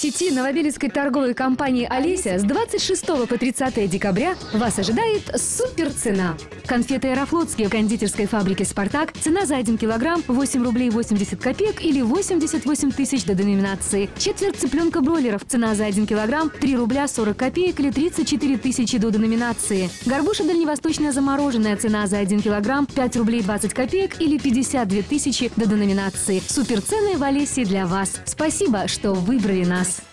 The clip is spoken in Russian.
сети новобелецкой торговой компании «Олеся» с 26 по 30 декабря вас ожидает супер цена. Конфеты аэрофлотские в кондитерской фабрике «Спартак» цена за 1 килограмм 8 рублей 80 копеек или 88 тысяч до деноминации. Четверть цыпленка бройлеров цена за 1 килограмм 3 рубля 40 копеек или 34 тысячи до деноминации. Горбуша дальневосточная замороженная цена за 1 килограмм 5 рублей 20 копеек или 52 тысячи до деноминации. Суперцены в Олесе для вас. Спасибо, что выбрали нас. Thanks.